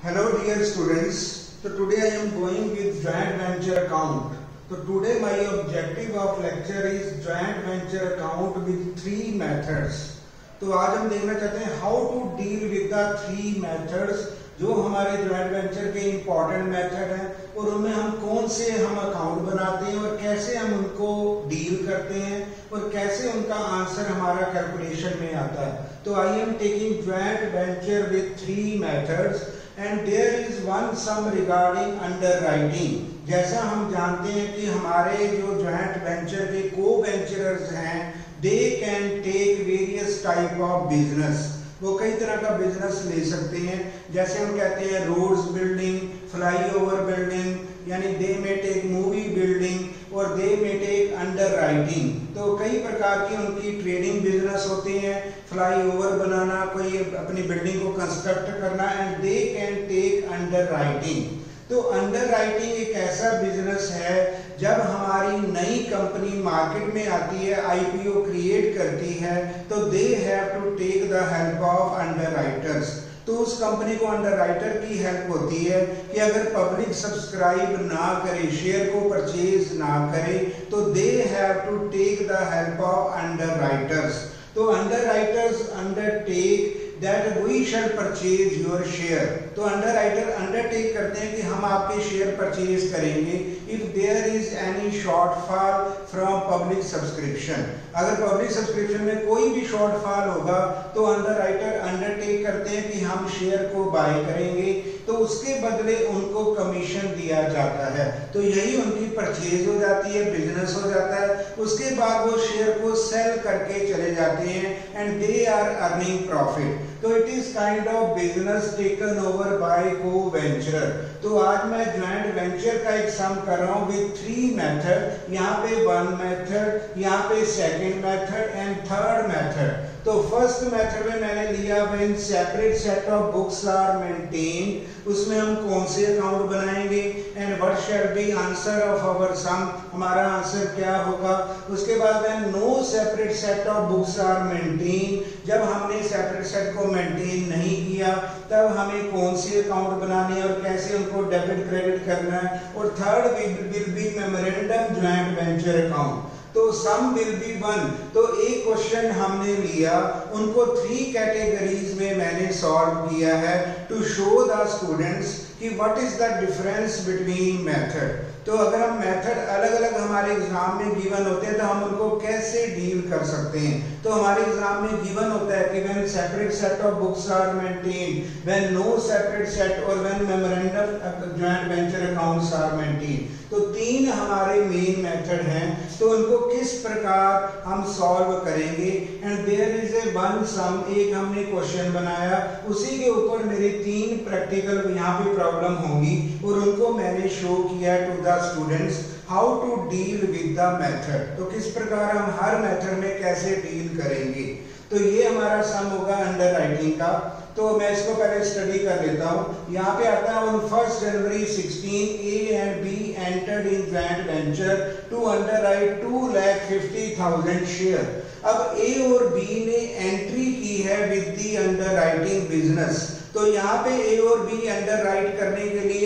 Hello, dear students. So, today I am going with joint venture account. So, today my objective of lecture is joint venture account with three methods. तो आज हम देखना चाहते हैं how to deal with the three methods जो हमारे joint venture के important method हैं और उनमें हम कौन से हम अकाउंट बनाते हैं और कैसे हम उनको डील करते हैं और कैसे उनका आंसर हमारा कैलकुलेशन में आता है तो I am taking joint venture with three methods and there is one sum regarding underwriting जैसा हम जानते हैं कि हमारे जो ज्वाइंट वेंचर के को वेंचरर्स हैं they can take various type of business वो कई तरह का बिज़नेस ले सकते हैं। जैसे हम कहते हैं रोड्स बिल्डिंग फ्लाईओवर बिल्डिंग यानी they may take movie building और दे मे टेक अंडर तो कई प्रकार की उनकी ट्रेडिंग बिज़नेस होते हैं। फ्लाई ओवर बनाना अपनी बिल्डिंग को कंस्ट्रक्ट करना and they can take underwriting तो अंडर राइटिंग एक ऐसा बिज़नेस है, जब हमारी नई कंपनी मार्केट में आती है आईपीओ क्रिएट करती है तो they have to take the help of underwriters तो उस कंपनी को अंडर राइटर की हेल्प होती है कि अगर पब्लिक सब्सक्राइब ना करे शेयर को परचेज ना करे तो they have to take the help of underwriters तो underwriters undertake that we shall purchase your share तो अंडर राइटर अंडरटेक करते हैं कि हम आपके शेयर परचेज करेंगे if there is any shortfall from public subscription अगर पब्लिक सब्सक्रिप्शन में कोई भी शॉर्टफॉल होगा तो अंडर राइटर अंडरटेक करते हैं कि हम शेयर को बाय करेंगे। तो उसके बदले उनको कमीशन दिया जाता है। तो यही उनकी परचेज हो जाती है बिज़नेस हो जाता है। उसके बाद वो शेयर को सेल करके चले जाते हैं and they are earning profit तो it is kind of business taken over by co-venture तो आज मैं ज्वाइंट वेंचर का एक सम कर रहा हूँ विद थ्री मेथड यहाँ पे वन मेथड यहाँ पे second method and third method तो फ़र्स्ट मेथड में मैंने लिया when separate set of books are maintain उसमें हम कौन से अकाउंट बनाएँगे? And what shall be answer of our sum हमारा आंसर क्या होगा? उसके बाद when no separate set of books are maintain जब हमने सेपरेट सेट को मेंटेन नहीं किया, तब हमें कौन से अकाउंट बनाने और कैसे उनको डेबिट क्रेडिट करना है? और third will be memorandum joint venture account तो सम विल बी वन तो एक क्वेश्चन हमने लिया, उनको थ्री कैटेगरीज में मैंने सॉल्व किया है टू शो द स्टूडेंट्स कि what is the difference between method तो अगर हम मेथड अलग अलग हमारे एग्ज़ाम में गिवन होते हैं तो हम उनको कैसे डील कर सकते हैं? तो हमारे एग्ज़ाम में गिवन होता है कि when separate set of books are maintain when no separate set और when memorandum joint venture accounts are maintain तो तीन हमारे मेन मेथड हैं तो उनको किस प्रकार हम सॉल्व करेंगे? And there is a one sum एक हमने क्वेश्चन बनाया, उसी के ऊपर मेरे तीन प्रैक्टिकल यहाँ पे प्रॉब्लम होंगी, और उनको मैंने शो किया to the students how to deal with the method तो किस प्रकार हम हर मेथड में कैसे डील करेंगे? तो ये हमारा सम होगा अंडर का। तो मैं इसको पहले स्टडी कर लेता हूँ। यहाँ पे आता है on first January 16 A and B entered in joint venture to underwrite two lakh fifty thousand share अब ए और बी ने एंट्री की है with the underwriting business तो यहाँ पे ए और बी अंडर राइट करने के लिए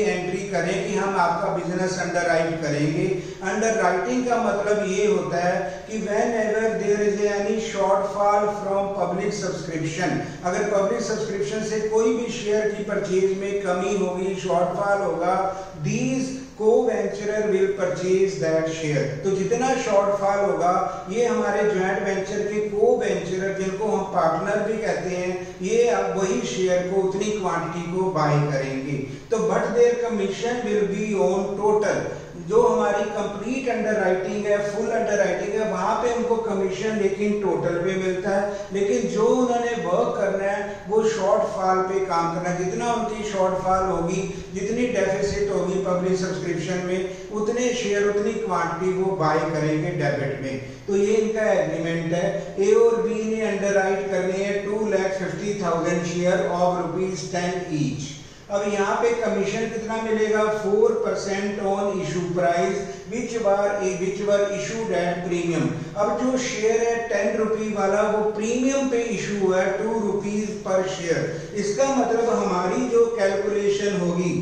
करें कि हम आपका बिज़नेस अंडर करेंगे। अंडर राइटिंग का मतलब ये होता है कि whenever there is any shortfall from public subscription अगर पब्लिक सब्सक्रिप्शन से कोई भी शेयर की परचेज में कमी होगी शॉर्टफॉल होगा these co-venturer will purchase that share तो जितना शॉर्टफॉल होगा, ये हमारे ज्वाइंट वेंचर के को-वेंचरर जिनको हम पार्टनर भी कहते हैं, ये अब वही शेयर को, उतनी क्वांटिटी को बाय करेंगे। तो but their commission will be on total जो हमारी कंप्लीट अंडर राइटिंग है फुल अंडर राइटिंग है, वहाँ पे उनको कमीशन लेकिन टोटल पे मिलता है। लेकिन जो उन्होंने वर्क करना है, वो शॉर्ट फॉल पे काम करना है। जितना उनकी शॉर्ट फॉल होगी, जितनी डेफिसिट होगी पब्लिक सब्सक्रिप्शन में, उतने शेयर उतनी क्वांटिटी वो बाय करेंगे डेबिट में। तो ये इनका एग्रीमेंट है। ए और बी ने अंडर राइट करनी है two lakh fifty thousand share of rupees ten each अब यहाँ पे कमीशन कितना मिलेगा? Four percent on issue price which bar which were issued at premium अब जो शेयर है टेन रुपी वाला, वो प्रीमियम पे इशू हुआ है टू रुपीज़ पर शेयर इसका मतलब हमारी जो कैलकुलेशन होगी,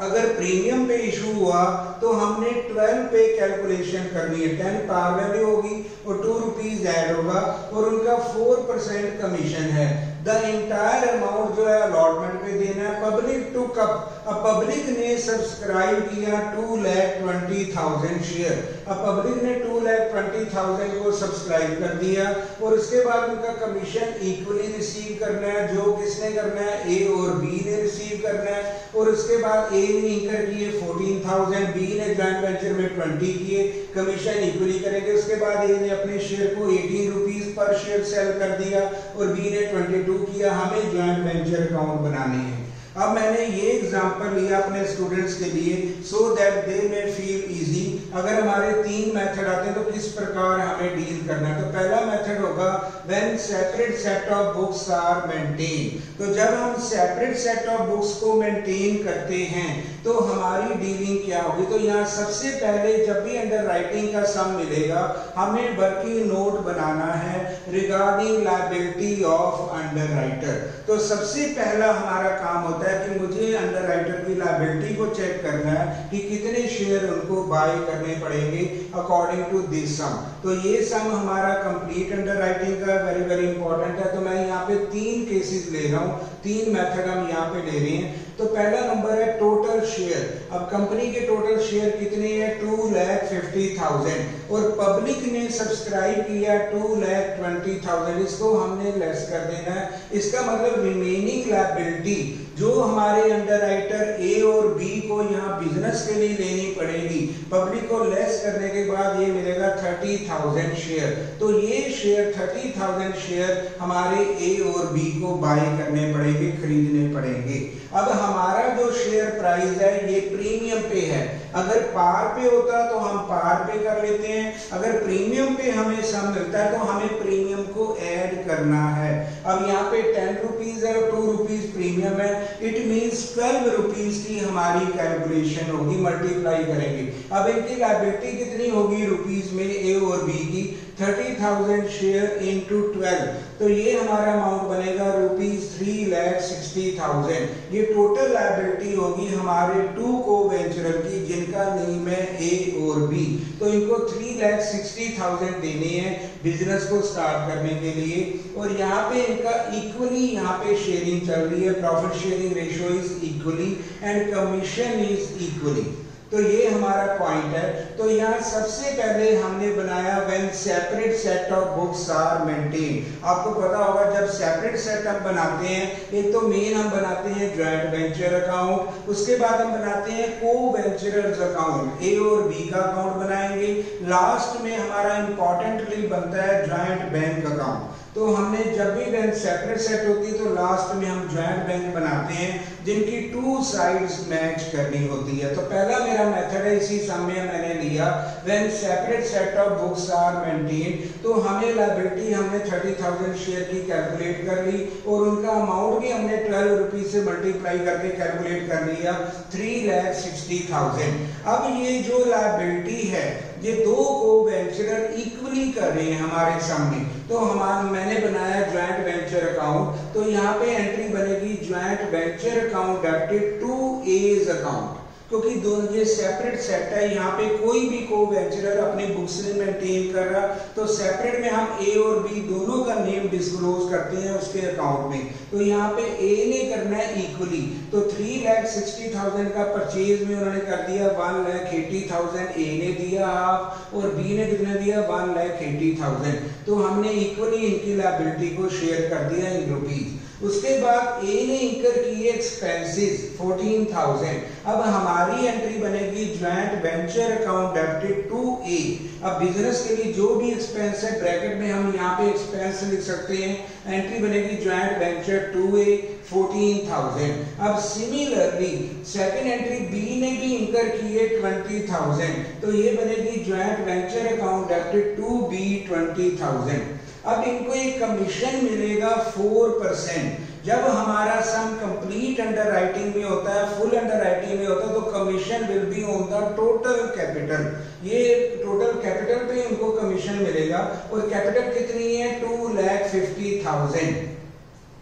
अगर प्रीमियम पे इशू हुआ तो हमने 12 पे कैलकुलेशन करनी है. 10 पार वैल्यू होगी और टू रुपीज़ ऐड होगा और उनका 4 परसेंट कमीशन है. द इंटायर अमाउंट जो है अलॉटमेंट देना है। पब्लिक टू कप अब पब्लिक ने सब्सक्राइब किया two lakh twenty thousand share अब पब्लिक ने टू लैख ट्वेंटी थाउज़ेंड को सब्सक्राइब कर दिया। और उसके बाद उनका कमीशन इक्वली रिसीव करना है। जो किसने करना है? ए और बी ने रिसीव करना है। और उसके बाद ए ने इंकर किए फोर्टीन थाउज़ेंड बी ने ज्वाइंट वेंचर में ट्वेंटी किए। कमीशन इक्वली करेंगे। उसके बाद ए ने अपने शेयर को एटीन रुपीज़ पर शेयर सेल कर दिया और बी ने ट्वेंटी टू किया, हमें ज्वाइंट वेंचर अकाउंट बनाने हैं। अब मैंने ये एग्जांपल लिया अपने स्टूडेंट्स के लिए so that they may feel easy अगर हमारे तीन मेथड आते हैं तो किस प्रकार हमें डील करना है? तो पहला मेथड होगा when separate set of books are maintain तो जब हम सेपरेट सेट ऑफ़ बुक्स को मेंटेन करते हैं तो हमारी डीलिंग क्या होगी? तो यहाँ सबसे पहले जब भी अंडर राइटिंग का सम मिलेगा, हमें वर्किंग नोट बनाना है regarding liability of underwriter तो सबसे पहला हमारा काम होता है है कि मुझे अंडर राइटर की लाइबिलिटी को चेक करना है कि कितने शेयर उनको बाय करने पड़ेंगे अकॉर्डिंग टू दिस सम तो ये सम हमारा कंप्लीट अंडर राइटिंग का वेरी वेरी इंपॉर्टेंट है। तो मैं यहाँ पे तीन केसेस ले रहा हूँ। तीन मेथड हम यहाँ पे ले रहे हैं। तो पहला नंबर है टोटल शेयर अब कंपनी के टोटल शेयर कितने हैं? टू लैख फिफ्टी थाउज़ेंड और पब्लिक ने सब्सक्राइब किया टू लैख ट्वेंटी थाउज़ेंड इसको हमने लेस कर देना है। इसका मतलब रिमेनिंग लाइबिलिटी जो हमारे अंडर राइटर ए और बी को यहाँ बिज़नेस के लिए लेनी पड़ेगी पब्लिक को लेस करने के बाद ये मिलेगा थर्टी थाउज़ेंड शेयर तो ये शेयर थर्टी थाउज़ेंड शेयर हमारे ए और बी को बाय करने पड़ेंगे, खरीदने पड़ेंगे। अब हमारा जो शेयर प्राइस है, ये प्रीमियम पे है। अगर पार पे होता तो हम पार पे कर लेते हैं। अगर प्रीमियम पे हमें सम मिलता है तो हमें प्रीमियम को ऐड करना है। अब यहाँ पे टेन रुपीज़ है टू रुपीज़ प्रीमियम है। इट मींस ट्वेल्व रुपीज़ की हमारी कैलकुलेशन होगी मल्टीप्लाई करेंगे। अब इनकी लाइबिलिटी कितनी होगी रुपीज़ में ए और बी की? Thirty thousand share into twelve तो ये हमारा अमाउंट बनेगा rupees three lakh sixty thousand ये टोटल लाइबिलिटी होगी हमारे टू को वेंचरर की, जिनका नेम है ए और बी तो इनको थ्री लैख सिक्सटी थाउज़ेंड देने हैं बिज़नेस को स्टार्ट करने के लिए. और यहाँ पे इनका इक्वली यहाँ पे शेयरिंग चल रही है. Profit sharing ratio is equally and commission is equally तो ये हमारा पॉइंट है। तो यहाँ सबसे पहले हमने बनाया when separate set of books are maintain आपको पता होगा, जब सेपरेट सेट हम बनाते हैं, एक तो मेन हम बनाते हैं ज्वाइंट वेंचर अकाउंट उसके बाद हम बनाते हैं को वेंचरर्स अकाउंट ए और बी का अकाउंट बनाएँगे। लास्ट में हमारा इंपॉर्टेंटली बनता है ज्वाइंट बैंक अकाउंट तो हमने जब भी बैंक सेपरेट सेट होती है तो लास्ट में हम ज्वाइंट बैंक बनाते हैं, जिनकी टू साइड्स मैच करनी होती है। तो पहला मेरा मेथड है, इसी समय मैंने लिया। When separate set of books are maintain तो हमें लाइबिलिटी हमने थर्टी थाउज़ेंड शेयर की कैलकुलेट कर ली, और उनका अमाउंट भी हमने ट्वेल्व रुपीज़ से मल्टीप्लाई करके कैलकुलेट कर लिया थ्री लैख सिक्सटी थाउज़ेंड अब ये जो लाइबिलिटी है ये दो को वेंचरर इक्वली कर रहे हैं हमारे सामने। तो हमारा, मैंने बनाया ज्वाइंट वेंचर अकाउंट तो यहाँ पे एंट्री बनेगी joint venture account debited to A's account क्योंकि दोनों ये सेपरेट सेट है, यहाँ पे कोई भी को वेंचरर अपनी बुक्स में मेंटेन कर रहा तो सेपरेट में हम ए और बी दोनों का नेम डिस्क्लोज करते हैं उसके अकाउंट में। तो यहाँ पे ए ने करना है इक्वली तो थ्री लैख सिक्सटी थाउज़ेंड का परचेज में उन्होंने कर दिया one lakh eighty thousand A ने दिया हाफ़ और बी ने कितना दिया? वन लैख एटी थाउज़ेंड तो हमने इक्वली इनकी लाइबिलिटी को शेयर कर दिया इन रुपीज़ उसके बाद ए ने इंकर किए एक्सपेंसेस 14000 अब हमारी एंट्री बनेगी joint venture account debited to A अब बिज़नेस के लिए जो भी एक्सपेंस है ब्रैकेट में हम यहाँ पे एक्सपेंस लिख सकते हैं। एंट्री बनेगी ज्वाइंट वेंचर टू ए 14000 अब सिमिलरली सेकंड एंट्री बी ने भी इंकर किए 20000 तो ये बनेगी joint venture account debited to B 20000 अब इनको एक कमीशन मिलेगा फोर परसेंट जब हमारा सम कंप्लीट अंडर राइटिंग में होता है फुल अंडर राइटिंग में होता है तो commission will be on the total capital ये टोटल कैपिटल पे इनको कमीशन मिलेगा, और कैपिटल कितनी है? टू लैख फिफ्टी थाउज़ेंड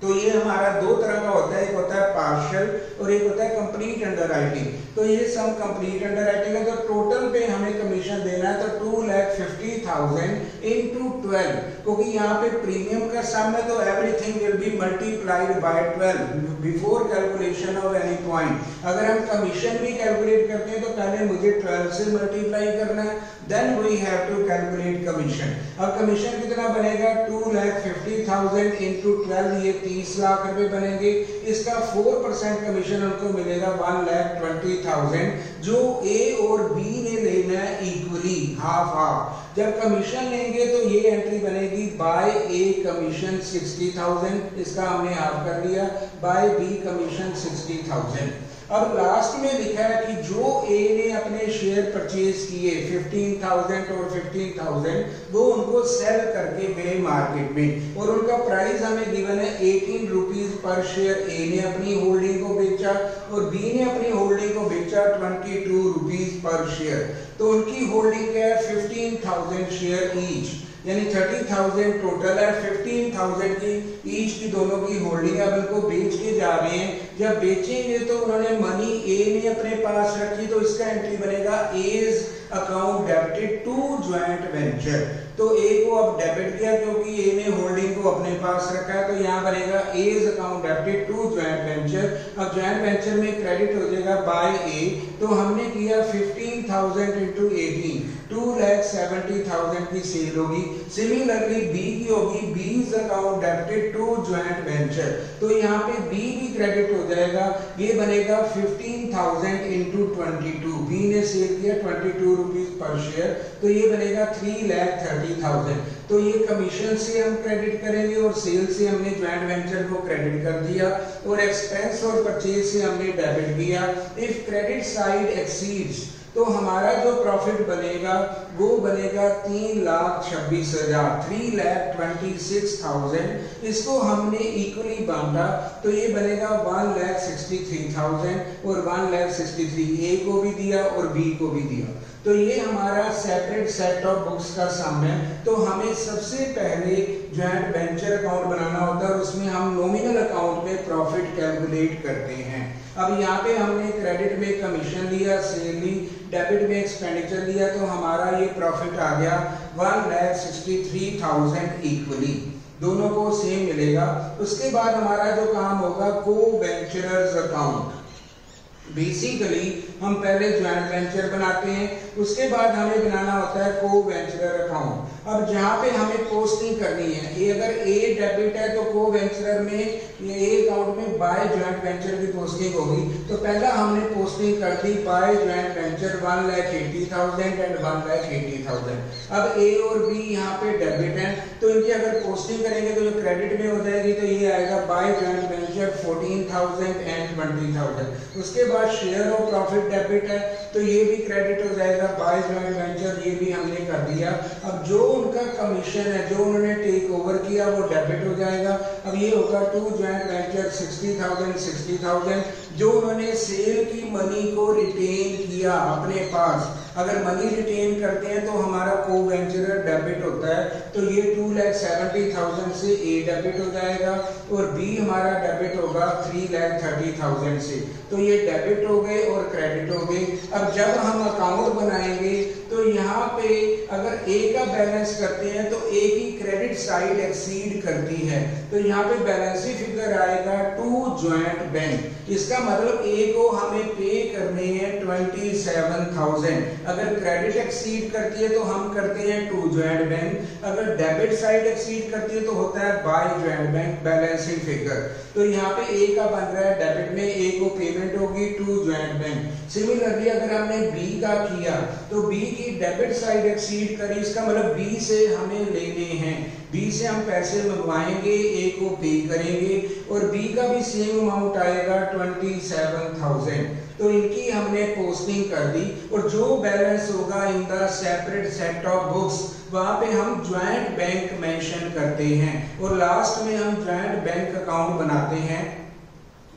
तो ये हमारा दो तरह का होता है, एक होता है पार्शल और एक होता है कंप्लीट अंडर राइटिंग तो ये सम कंप्लीट अंडर राइटिंग है तो टोटल पे हमें कमीशन देना है तो two lakh fifty thousand into twelve क्योंकि यहाँ पे प्रीमियम का सम है तो everything will be multiplied by twelve before calculation of any point अगर हम कमीशन भी कैलकुलेट करते हैं तो पहले मुझे ट्वेल्व से मल्टीप्लाई करना है then we have to calculate commission अब कमीशन कितना बनेगा? Two lakh fifty thousand into twelve ये तीस लाख रुपए बनेंगे। इसका फोर परसेंट कमीशन उनको मिलेगा वन लैख ट्वेंटी थाउज़ेंड जो ए और बी ने लेना है इक्वली हाफ़ हाफ़ जब कमीशन लेंगे तो ये एंट्री बनेगी by A commission sixty thousand इसका हमने हाफ़ कर लिया by B commission sixty thousand अब लास्ट में लिखा है कि जो ए ने अपने शेयर परचेज किए 15,000 और 15,000 वो उनको सेल करके गए मार्केट में। और उनका प्राइस हमें गिवन है 18 रुपीस पर शेयर ए ने अपनी होल्डिंग को बेचा और बी ने अपनी होल्डिंग को बेचा ट्वेंटी टू रुपीज़ पर शेयर तो उनकी होल्डिंग है 15,000 शेयर ईच यानी थर्टी थाउज़ेंड टोटल है फिफ्टीन थाउज़ेंड की ईच की दोनों की होल्डिंग अब इनको बेच के जा रहे हैं। जब बेचेंगे तो उन्होंने मनी ए ने अपने पास रखी तो इसका एंट्री बनेगा A's account debited to joint venture तो ए को अब डेबिट किया क्योंकि ए ने होल्डिंग को अपने पास रखा है तो यहाँ बनेगा A's account debited to joint venture अब ज्वाइंट वेंचर में क्रेडिट हो जाएगा बाय ए तो हमने किया 15,000 into eighteen two lakh seventy thousand की सेल होगी। सिमिलरली बी की होगी। B's account debited to joint venture तो यहाँ पे बी भी क्रेडिट हो जाएगा। ये बनेगा fifteen thousand into twenty two B ने सेल किया ट्वेंटी टू रुपीज़ पर शेयर तो ये बनेगा थ्री लैख थर्टी थाउज़ेंड तो ये कमीशन से हम क्रेडिट करेंगे और सेल से हमने ज्वाइंट वेंचर को क्रेडिट कर दिया। और एक्सपेंस और परचेज से हमने डेबिट किया। इफ़ क्रेडिट साइड एक्सीड्स तो हमारा जो प्रॉफिट बनेगा, वो बनेगा तीन लाख छब्बीस हज़ार three lakh twenty six thousand इसको हमने इक्वली बांटा तो ये बनेगा one lakh sixty three thousand और one lakh sixty three A को भी दिया और बी को भी दिया। तो ये हमारा सेपरेट सेट ऑफ़ बुक्स का सम है। तो हमें सबसे पहले ज्वाइंट वेंचर अकाउंट बनाना होता है उसमें हम नॉमिनल अकाउंट में प्रॉफिट कैलकुलेट करते हैं। अब यहाँ पे हमने क्रेडिट में कमीशन लिया सेल ली डेबिट में एक्सपेंडिचर लिया तो हमारा ये प्रॉफिट आ गया one lakh sixty three thousand equally दोनों को सेम मिलेगा। उसके बाद हमारा जो काम होगा को वेंचरर्स अकाउंट बेसिकली हम पहले ज्वाइंट वेंचर बनाते हैं, उसके बाद हमें बनाना होता है को वेंचरर अकाउंट अब जहाँ पे हमें पोस्टिंग करनी है। ये अगर ए डेबिट है तो को वेंचरर में ए अकाउंट में बाय ज्वाइंट वेंचर की पोस्टिंग होगी। तो पहला हमने पोस्टिंग कर दी by joint venture one lakh eighty thousand and one lakh eighty thousand अब ए और बी यहाँ पे डेबिट है। तो इनकी अगर पोस्टिंग करेंगे तो जो क्रेडिट में हो जाएगी तो ये आएगा by joint venture fourteen thousand and twenty thousand उसके बाद शेयर ऑफ़ प्रॉफिट डेबिट है तो ये भी क्रेडिट हो जाएगा। बाय ज्वाइंट वेंचर ये भी हमने कर दिया। अब जो उनका कमीशन है, जो उन्होंने टेक ओवर किया, वो डेबिट हो जाएगा। अब ये होगा to joint venture sixty thousand sixty thousand जो उन्होंने सेल की मनी को रिटेन किया अपने पास। अगर मनी रिटेन करते हैं तो हमारा को वेंचर डेबिट होता है तो ये टू लैख सेवेंटी थाउज़ेंड से ए डेबिट हो जाएगा, और बी हमारा डेबिट होगा थ्री लैख थर्टी थाउज़ेंड से। तो ये डेबिट हो गए और क्रेडिट हो गए। अब जब हम अकाउंट बनाएँगे तो यहाँ पे अगर ए का बैलेंस करते हैं तो ए की क्रेडिट साइड एक्सीड करती है। तो यहाँ पे बैलेंस फिगर आएगा टू ज्वाइंट बैंक इसका मतलब ए को हमें पे करने हैं ट्वेंटी सेवन थाउज़ेंड अगर क्रेडिट एक्सीड करती है तो हम करते हैं टू ज्वाइंट बैंक अगर डेबिट साइड एक्सीड करती है तो होता है by joint bank balancing figure तो यहाँ पे ए का बन रहा है डेबिट में ए को पेमेंट होगी टू ज्वाइंट बैंक सिमिलरली अगर हमने बी का किया तो बी की डेबिट साइड एक्सीड करी, इसका मतलब बी से हमें लेने हैं. बी से हम पैसे मंगवाएँगे ए को पे करेंगे और बी का भी सेम अमाउंट आएगा ट्वेंटी सेवन थाउज़ेंड तो इनकी हमने पोस्टिंग कर दी और जो बैलेंस होगा in the separate set of books वहाँ पे हम ज्वाइंट बैंक मेंशन करते हैं और लास्ट में हम ज्वाइंट बैंक अकाउंट बनाते हैं.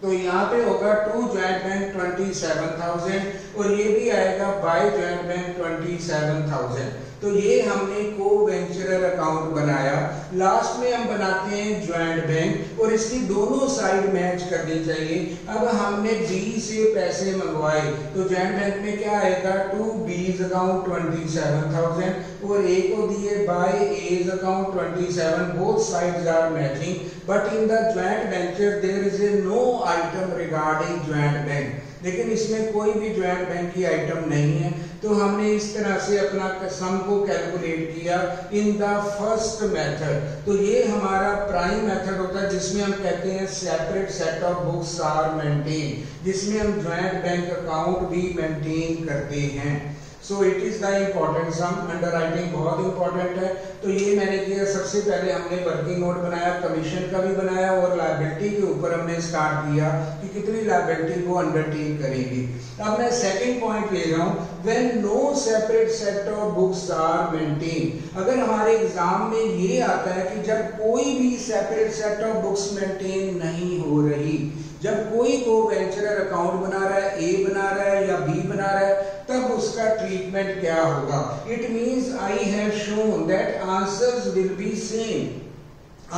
तो यहाँ पे होगा to joint bank twenty seven thousand और ये भी आएगा by joint bank twenty seven thousand तो ये हमने को वेंचरर अकाउंट बनाया। लास्ट में हम बनाते हैं ज्वाइंट बैंक और इसकी दोनों साइड मैच करनी चाहिए। अब हमने बी से पैसे मंगवाए। तो ज्वाइंट बैंक में क्या आएगा? To B's account twenty seven thousand और ए को दिए by A's account twenty seven both sides are matching but in the joint venture there is a no item regarding joint bank लेकिन इसमें कोई भी ज्वाइंट बैंक की item नहीं है। तो हमने इस तरह से अपना सम को कैलकुलेट किया इन द फ़र्स्ट मेथड तो ये हमारा प्राइम मेथड होता है, जिसमें हम कहते हैं separate set of books are maintain जिसमें हम ज्वाइंट बैंक अकाउंट भी मेंटेन करते हैं। So it is the important sum underwriting बहुत इंपॉर्टेंट है। तो ये मैंने किया। सबसे पहले हमने वर्किंग नोट बनाया कमीशन का भी बनाया और लाइबिलिटी के ऊपर हमने स्टार्ट किया कि कितनी लाइबिलिटी को अंडरटेक करेगी। अब मैं सेकंड पॉइंट ले रहा हूँ। When no separate set of books are maintain अगर हमारे एग्ज़ाम में ये आता है कि जब कोई भी separate set of books maintain नहीं हो रही, जब कोई को वेंचरर अकाउंट बना रहा है ए बना रहा है या बी बना रहा है, तब उसका ट्रीटमेंट क्या होगा? It means I have shown that answers will be same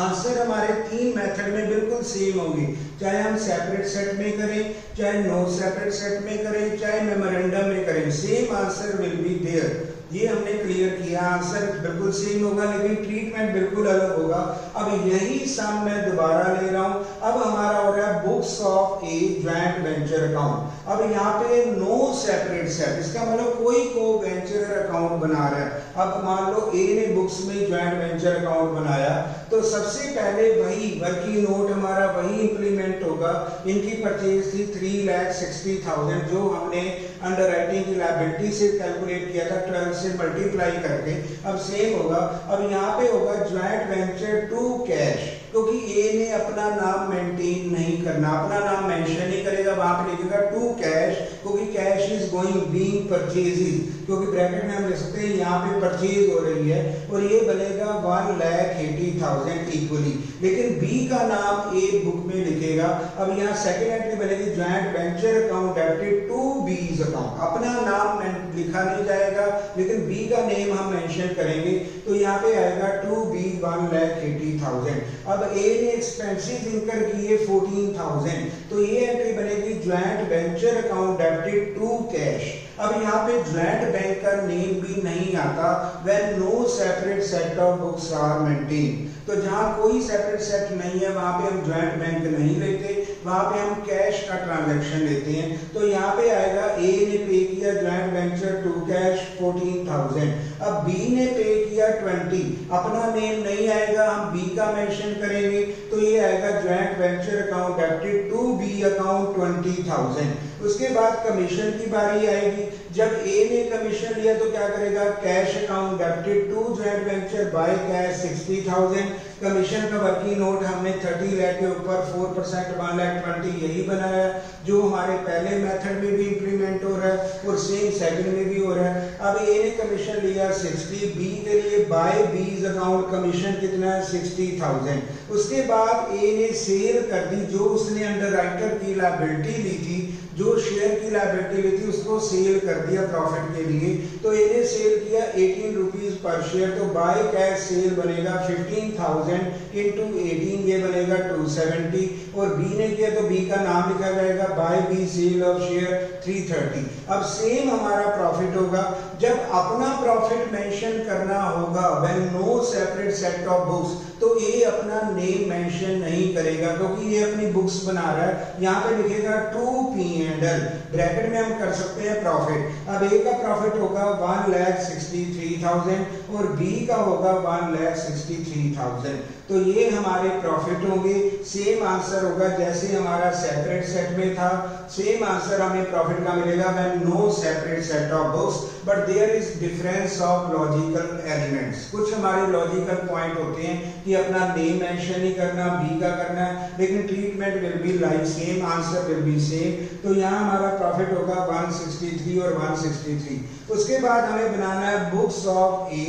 answer हमारे तीन मेथड में बिल्कुल सेम होंगे। चाहे हम सेपरेट सेट में करें, चाहे नो सेपरेट सेट में करें, चाहे मेमोरेंडम में करें same answer will be there ये हमने क्लियर किया। आंसर बिल्कुल सेम होगा, लेकिन ट्रीटमेंट बिल्कुल अलग होगा। अब यही सम मैं दोबारा ले रहा हूँ। अब हमारा हो रहा है books of a joint venture account अब यहाँ पे नो सेपरेट सेट इसका मतलब कोई को वेंचर अकाउंट बना रहा है। अब मान लो ए ने बुक्स में ज्वाइंट वेंचर अकाउंट बनाया तो सबसे पहले वही वर्किंग नोट हमारा वही इंप्लीमेंट होगा। इनकी परचेज थी थ्री लैख सिक्सटी थाउज़ेंड जो हमने अंडर राइटिंग की लाइबिलिटी से कैलकुलेट किया था ट्वेल्व से मल्टीप्लाई करके। अब सेम होगा। अब यहाँ पे होगा ज्वाइंट वेंचर टू कैश क्योंकि ए ने अपना नाम मेंटेन नहीं करना, अपना नाम मेंशन नहीं करेगा वहाँ पे लिखेगा टू कैश क्योंकि cash is going being purchases क्योंकि ब्रैकेट में हम लिख सकते हैं, यहाँ पे परचेज हो रही है, और ये बनेगा one lakh eighty thousand equally लेकिन बी का नाम ए बुक में लिखेगा, अब यहाँ सेकेंड एंट्री बनेगी joint venture account debited to B's account अपना नाम लिखा नहीं जाएगा, लेकिन बी का नेम हम मेंशन करेंगे तो यहाँ पे आएगा to B one lakh eighty thousand अब ए ने एक्सपेंसेस इनकर किए 14000 तो ये एंट्री बनेगी joint venture account debited to cash अब यहाँ पे ज्वाइंट बैंक का नेम भी नहीं आता. When no separate set of books are maintain तो जहाँ कोई सेपरेट सेट नहीं है, वहाँ पे हम ज्वाइंट बैंक नहीं लेते. वहाँ पे हम कैश का ट्रांजैक्शन लेते हैं। तो यहाँ पे आएगा ए ने पे किया ज्वाइंट वेंचर टू कैश 14000 अब बी ने पे किया 20 अपना नेम नहीं आएगा, हम बी का मेंशन करेंगे। तो ये आएगा joint venture account debited to B account 20000 उसके बाद कमीशन की बारी आएगी। जब ए ने कमीशन लिया तो क्या करेगा? Cash account debited to joint venture by cash sixty thousand commission का वर्किंग नोट हमने थर्टी लैख के ऊपर four percent one lakh twenty यही बनाया। जो हमारे पहले मेथड में भी इंप्लीमेंट हो रहा है और सेम सेकंड में भी हो रहा है। अब ए ने कमीशन लिया सिक्सटी बी के लिए बाय बीज अकाउंट कमीशन कितना है? सिक्सटी थाउज़ेंड उसके बाद ए ने सेल कर दी, जो उसने अंडर की लाइबिलिटी ली थी जो शेयर की लाइबिलिटी हुई थी, उसको सेल कर दिया प्रॉफिट के लिए। तो इन्हें सेल किया एटीन रुपीज़ पर शेयर तो बाय कैश सेल बनेगा फिफ्टीन थाउज़ेंड इंटू एटीन ये बनेगा टू सेवेंटी और बी ने किया तो बी का नाम लिखा जाएगा by B sale of share three thirty अब सेम हमारा प्रॉफिट होगा। जब अपना प्रॉफिट मेंशन करना होगा when no separate set of books तो ये अपना नेम मेंशन नहीं करेगा, क्योंकि तो ये अपनी बुक्स बना रहा है। यहाँ पे लिखेगा to P and L bracket में हम कर सकते हैं प्रॉफिट अब ए का प्रॉफिट होगा one lakh sixty three thousand और बी का होगा one lakh sixty three thousand तो ये हमारे प्रॉफिट होंगे. सेम आंसर होगा जैसे हमारा सेपरेट सेट में था. सेम आंसर हमें प्रॉफिट का मिलेगा. When no separate set of books but there is difference of logical elements कुछ हमारे लॉजिकल पॉइंट होते हैं कि अपना नेम मेंशन नहीं करना बी का करना है लेकिन treatment will be like same answer will be same तो यहाँ हमारा प्रॉफिट होगा 163 और 163 उसके बाद हमें बनाना है बुक्स ऑफ़ ए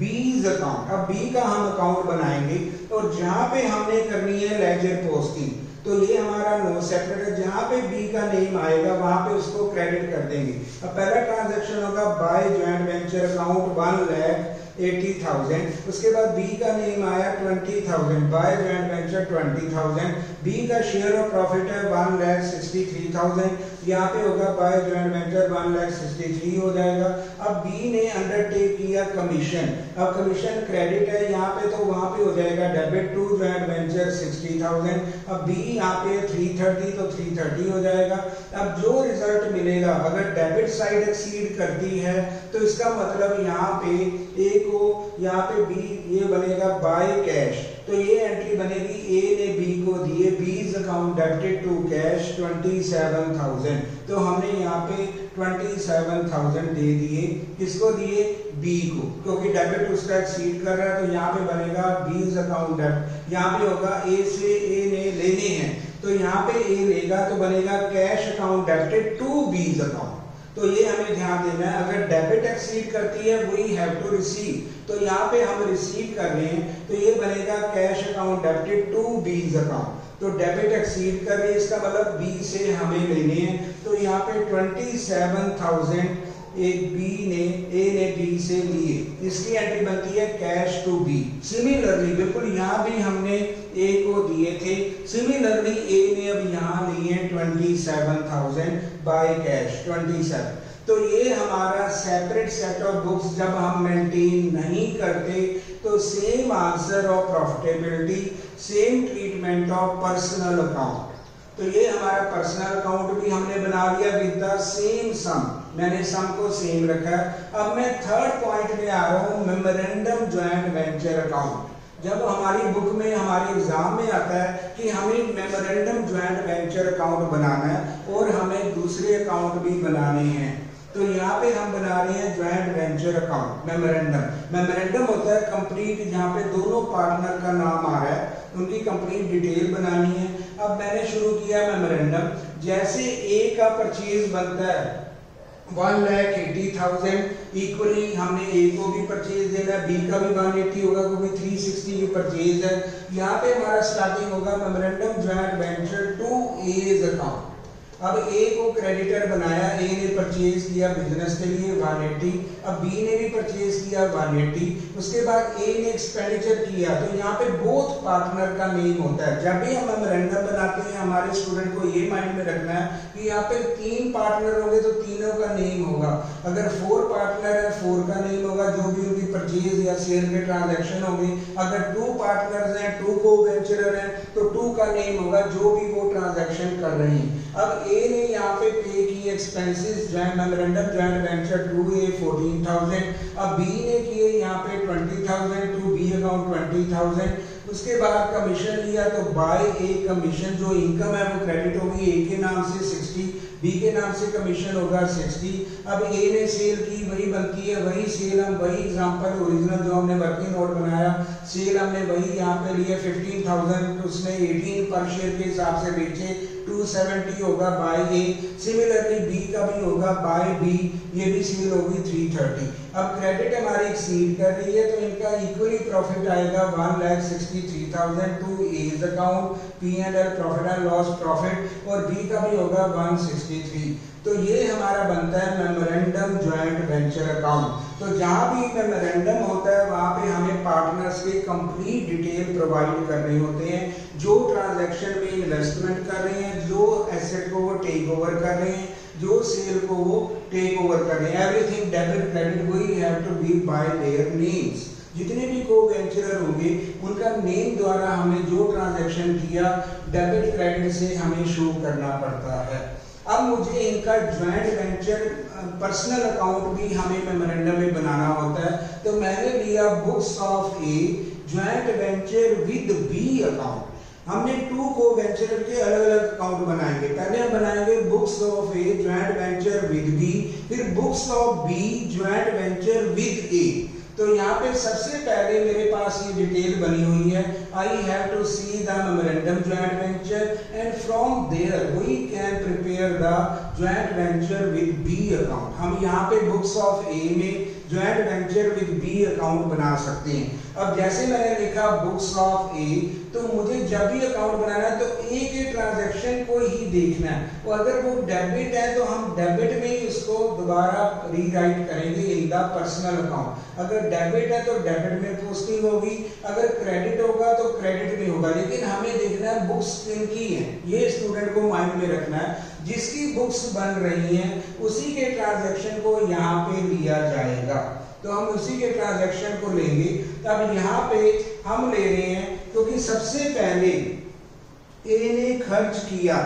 बीज अकाउंट अब बी का हम अकाउंट बनाएँगे और जहाँ पे हमने करनी है लेजर पोस्टिंग तो ये हमारा नो सेपरेट है। जहाँ पे बी का नेम आएगा, वहाँ पे उसको क्रेडिट कर देंगे। अब पहला ट्रांजैक्शन होगा by joint venture account one lakh eighty thousand. उसके बाद बी का नेम आया twenty thousand. By joint venture twenty thousand. B का शेयर ऑफ़ प्रॉफिट है one lakh sixty three thousand. यहाँ पे होगा by joint venture one lakh sixty three हो जाएगा। अब बी ने अंडरटेक किया कमीशन अब कमीशन क्रेडिट है, यहाँ पे तो वहाँ पे हो जाएगा debit to joint venture sixty thousand अब बी यहाँ पे थ्री थर्टी तो थ्री थर्टी हो जाएगा। अब जो रिज़ल्ट मिलेगा, अगर डेबिट साइड एक्सीड करती है तो इसका मतलब यहाँ पे ए को, यहाँ पे बी ये बनेगा बाय कैश तो ये एंट्री बनेगी ए ने बी को दिए B's account debited to cash twenty seven thousand तो हमने यहाँ पे ट्वेंटी सेवन थाउज़ेंड दे दिए। किसको दिए? बी को। क्योंकि डेबिट उसका एक्सीड कर रहा है तो यहाँ पे बनेगा बीज अकाउंट डेबिट यहाँ पे होगा ए से ए ने लेने हैं। तो यहाँ पे ए लेगा तो बनेगा cash account debited to B's account तो ये हमें ध्यान देना है, अगर डेबिट एक्सीड करती है वी हैव टू रिसीव तो यहाँ पे हम रिसीव कर रहे हैं तो ये बनेगा cash account debited to B's account तो डेबिट एक्सीड कर रही है, इसका मतलब बी से हमें लेने हैं तो यहाँ पे ट्वेंटी सेवन थाउज़ेंड एक बी ने ए ने बी से लिए। इसकी एंट्री बनती है कैश टू बी सिमिलरली बिल्कुल यहाँ भी हमने ए को दिए थे। सिमिलरली ए ने अब यहाँ लिए twenty seven thousand by cash twenty seven तो ये हमारा सेपरेट सेट ऑफ़ बुक्स जब हम मेंटेन नहीं करते तो same answer of profitability same treatment of personal account तो ये हमारा पर्सनल अकाउंट भी हमने बना लिया विद द सेम सम मैंने सम को सेम रखा। अब मैं थर्ड पॉइंट में आ रहा हूँ मेमोरेंडम ज्वाइंट वेंचर अकाउंट जब हमारी बुक में, हमारे एग्ज़ाम में आता है कि हमें मेमोरेंडम ज्वाइंट वेंचर अकाउंट बनाना है और हमें दूसरे अकाउंट भी बनाने हैं। तो यहाँ पे हम बना रहे हैं joint venture account memorandum memorandum होता है कंप्लीट जहाँ पे दोनों पार्टनर का नाम आ रहा है। उनकी कंप्लीट डिटेल बनानी है। अब मैंने शुरू किया मेमोरेंडम जैसे ए का परचेज बनता है one lakh eighty thousand equally हमने ए को भी परचेज देना है बी का भी वन एटी होगा क्योंकि थ्री सिक्सटी की परचेज है। यहाँ पे हमारा स्टार्टिंग होगा memorandum joint venture to A's account अब ए को क्रेडिटर बनाया ए ने परचेज किया बिज़नेस के लिए 180 अब बी ने भी परचेज किया 180 उसके बाद ए ने एक्सपेंडिचर किया तो यहाँ पे बोथ पार्टनर का नेम होता है। जब भी हम मेमोरेंडम बनाते हैं, हमारे स्टूडेंट को ये माइंड में रखना है कि यहाँ पे तीन पार्टनर होंगे तो तीनों का नेम होगा। अगर फोर पार्टनर है फोर का नेम होगा, जो भी उनकी परचेज या सेल के ट्रांजेक्शन होंगे। अगर टू पार्टनर हैं टू को वेंचरर हैं तो का नेम होगा, जो भी वो ट्रांजैक्शन कर रहे हैं। अब ए ने यहाँ पे पे की expenses joint memorandum joint venture to A fourteen thousand अब बी ने किए यहाँ पे twenty thousand to B account twenty thousand उसके बाद कमीशन लिया तो बाय ए कमीशन जो इनकम है, वो क्रेडिट होगी ए के नाम से सिक्सटी बी के नाम से कमीशन होगा सिक्सटी अब ए ने सेल की, वही बनती है, वही सेल हम, वही एग्जांपल ओरिजिनल जो हमने वर्किंग नोट बनाया सेल हमने वही यहाँ पे लिए फिफ्टीन थाउज़ेंड उसने एटीन पर शेयर के हिसाब से बेचे। 270 होगा बाय ए सिमिलरली बी का भी होगा बाय बी ये भी सेल होगी 330 अब क्रेडिट हमारी एक्सीड कर रही है तो इनका इक्वली प्रॉफिट आएगा one lakh sixty three thousand to A's account P and L profit and loss profit और बी का भी होगा वन सिक्सटी थ्री तो ये हमारा बनता है मेमोरेंडम ज्वाइंट वेंचर अकाउंट तो जहाँ भी मेमोरेंडम होता है, वहाँ पार्टनर्स के कंप्लीट डिटेल प्रोवाइड करने होते हैं, जो ट्रांजैक्शन में इन्वेस्टमेंट कर रहे हैं, जो एसेट को वो टेक ओवर कर रहे हैं, जो सेल को वो टेक ओवर कर रहे हैं। Everything debit credit we have to be by their names जितने भी को वेंचरर होंगे, उनका नेम द्वारा हमें जो ट्रांजैक्शन किया डेबिट क्रेडिट से हमें शो करना पड़ता है। अब मुझे इनका ज्वाइंट वेंचर पर्सनल अकाउंट भी हमें मेमोरेंडम में बनाना होता है। तो मैंने लिया books of A joint venture with B account हमने टू को वेंचर के अलग अलग अकाउंट बनाएँगे। पहले हम बनाएँगे books of A joint venture with B फिर books of B joint venture with A तो यहाँ पे सबसे पहले मेरे पास ये डिटेल बनी हुई है। I have to see the memorandum joint venture and from there we can prepare the joint venture with B account हम यहाँ पे बुक्स ऑफ़ ए में joint venture with B account बना सकते हैं। अब जैसे मैंने लिखा बुक्स ऑफ़ ए तो मुझे जब भी अकाउंट बनाना है तो ए के ट्रांजैक्शन को ही देखना है। और अगर वो डेबिट है तो हम डेबिट में उसको दोबारा रीराइट करेंगे इन द पर्सनल अकाउंट अगर डेबिट है तो डेबिट में पोस्टिंग होगी, अगर क्रेडिट होगा तो क्रेडिट में होगा। लेकिन हमें देखना है बुक्स किनकी है। ये स्टूडेंट को माइंड में रखना है, जिसकी बुक्स बन रही हैं, उसी के ट्रांजैक्शन को यहाँ पे लिया जाएगा। तो हम उसी के ट्रांजैक्शन को लेंगे। तब यहाँ पे हम ले रहे हैं, क्योंकि तो सबसे पहले ए ने खर्च किया।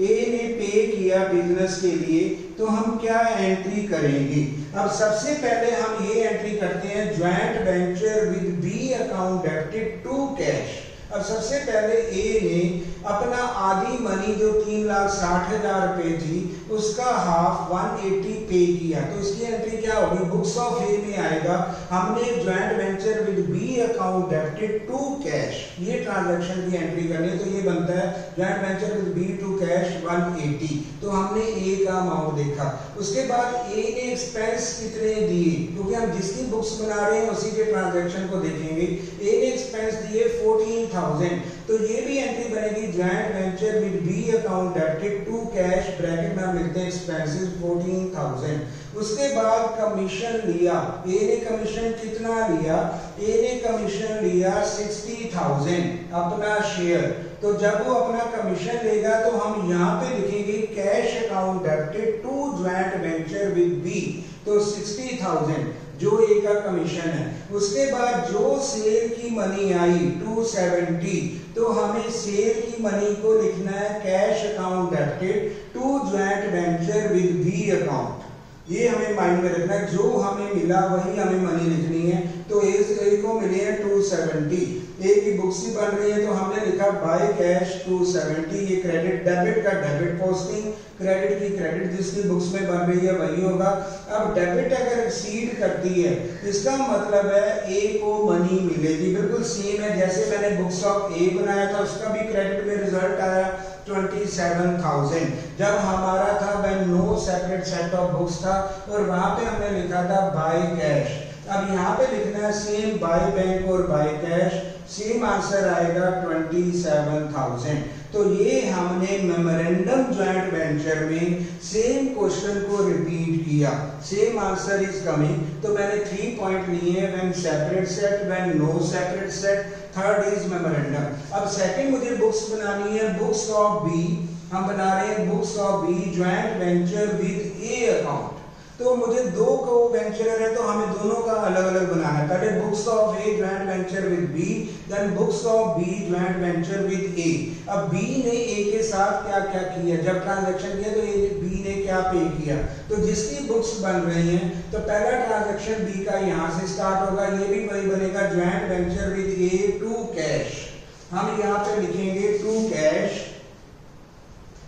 ए ने पे किया बिज़नेस के लिए तो हम क्या एंट्री करेंगे? अब सबसे पहले हम ये एंट्री करते हैं joint venture with B account debited to cash अब सबसे पहले ए ने अपना आधी मनी जो तीन लाख साठ हज़ार रुपए थी, उसका हाफ़ 180 पे किया। तो इसकी एंट्री क्या होगी? बुक्स ऑफ़ ए में आएगा। हमने joint venture with B account debited to cash ये ट्रांजैक्शन की एंट्री करनी है तो ये बनता है joint venture with B to cash 180 तो हमने ए का अमाउंट देखा। उसके बाद ए ने एक्सपेंस कितने दिए? क्योंकि हम जिसकी बुक्स बना रहे हैं, उसी के ट्रांजैक्शन को देखेंगे। ए ने एक्सपेंस दिए 14000 तो ये भी एंट्री बनेगी joint venture with B account debited to cash bracket में हम लिखते हैं एक्सपेंसेस 14000 उसके बाद कमीशन लिया। ए ने कमीशन कितना लिया? ए ने कमीशन लिया 60000 अपना शेयर तो जब वो अपना कमीशन लेगा तो हम यहाँ पे लिखेंगे cash account debited to joint venture with B तो 60000 जो ए का कमीशन है। उसके बाद जो सेल की मनी आई 270 तो हमें सेल की मनी को लिखना है cash account debited to joint venture with B account ये हमें माइंड में रखना है, जो हमें मिला वही हमें मनी लिखनी है। तो ए को मिले हैं 270 ए की बुक्स ही बन रही है तो हमने लिखा बाय कैश 270 ये क्रेडिट डेबिट का डेबिट पोस्टिंग क्रेडिट की क्रेडिट जिसकी बुक्स में बन रही है, वही होगा। अब डेबिट अगर एक्सीड करती है इसका मतलब है ए को मनी मिलेगी। बिल्कुल सेम है, जैसे मैंने बुक्स ऑफ़ ए बनाया था, उसका भी क्रेडिट में रिज़ल्ट आया। 27,000 जब हमारा था वह no separate set of books था और वहाँ पे हमने लिखा था बाय कैश अब यहाँ पे लिखना है सेम बाय बैंक और बाय कैश सेम आंसर आएगा 27,000 तो ये हमने मेमोरेंडम ज्वाइंट वेंचर में सेम क्वेश्चन को रिपीट किया। सेम आंसर इज़ कमिंग तो मैंने थ्री पॉइंट लिए हैं when separate set when no separate set third is memorandum अब सेकंड मुझे बुक्स बनानी है। बुक्स ऑफ़ बी हम बना रहे हैं books of B joint venture with A account तो मुझे दो को वेंचर है तो हमें दोनों का अलग अलग बनाना है। पहले books of A joint venture with B then books of B joint venture with A अब बी ने ए के साथ क्या क्या? किया जब ट्रांजैक्शन किया तो ए बी क्या पे किया? तो जिसकी बुक्स बन रही हैं तो पहला ट्रांजैक्शन बी का यहाँ से स्टार्ट होगा। ये भी वही बनेगा joint venture with A to cash हम यहाँ पे लिखेंगे टू कैश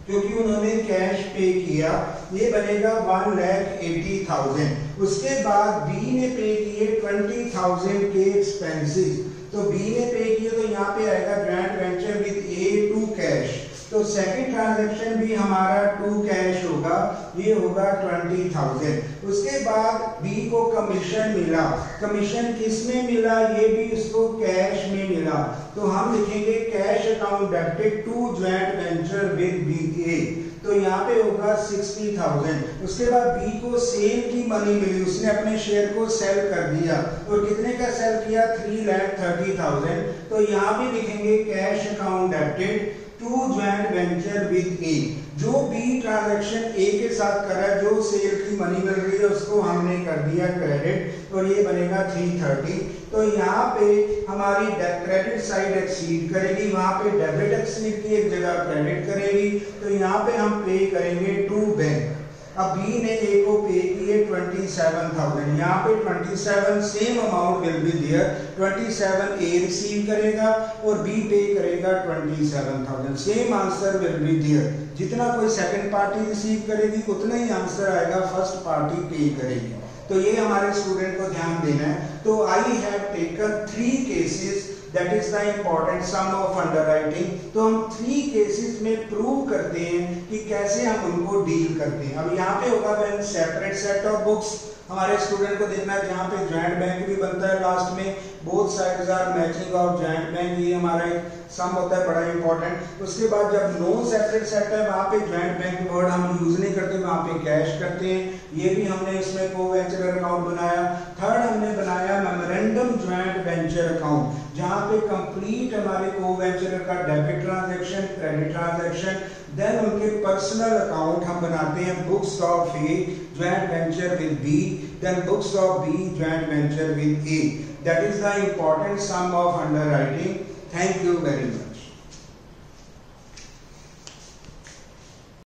क्योंकि उन्होंने कैश पे किया। ये बनेगा वन लैख एटी थाउज़ेंड उसके बाद बी ने पे किए ट्वेंटी थाउज़ेंड के एक्सपेंसेस तो बी ने पे किए तो यहाँ पे आएगा grand venture with A to cash तो सेकंड ट्रांजैक्शन भी हमारा टू कैश होगा, ये होगा ट्वेंटी थाउज़ेंड उसके बाद बी को कमीशन मिला. कमीशन किसमें मिला? ये भी उसको कैश में मिला. तो हम लिखेंगे cash account debited to joint venture with B A तो यहाँ पे होगा सिक्सटी थाउज़ेंड उसके बाद बी को सेल की मनी मिली. उसने अपने शेयर को सेल कर दिया. और कितने का सेल किया? थ्री लैख थर्टी थाउज़ेंड तो यहाँ पे लिखेंगे cash account debited to joint venture with A जो भी ट्रांजेक्शन ए के साथ कर, जो सेल की मनी मिल रही है, उसको हमने कर दिया क्रेडिट, और ये बनेगा 330 तो यहाँ पे हमारी क्रेडिट साइड एक्सीड करेगी, वहाँ पे डेबिट एक्सीड की एक जगह क्रेडिट करेगी। तो यहाँ पे हम पे करेंगे टू बैंक अब बी ने ए को पे किए 27000 यहाँ पे 27 same amount will be there 27 A receive करेगा और बी पे करेगा 27000 same answer will be there जितना कोई सेकंड पार्टी रिसीव करेगी, उतना ही आंसर आएगा फ़र्स्ट पार्टी पे करेगी। तो ये हमारे स्टूडेंट को ध्यान देना है। तो I have taken three cases that is the important sum of underwriting तो हम थ्री केसेस में प्रूव करते हैं कि कैसे हम उनको डील करते हैं। अब यहाँ पे होगा when separate set of books हमारे स्टूडेंट को देखना है जहाँ पे ज्वाइंट बैंक भी बनता है लास्ट में। Both sides are matching of joint bank ये हमारा एक सम होता है, बड़ा इंपॉर्टेंट उसके बाद जब नो सेपरेट सेट है, वहाँ पे ज्वाइंट बैंक वर्ड हम यूज़ नहीं करते, वहाँ पे कैश करते हैं। ये भी हमने इसमें को वेंचर अकाउंट बनाया। थर्ड हमने बनाया मेमोरेंडम ज्वाइंट वेंचर अकाउंट जहाँ पे कंप्लीट हमारे को वेंचर का debit transaction credit transaction then उनके पर्सनल अकाउंट हम बनाते हैं books of A joint venture with B then books of B joint venture with A that is the important sum of underwriting thank you very much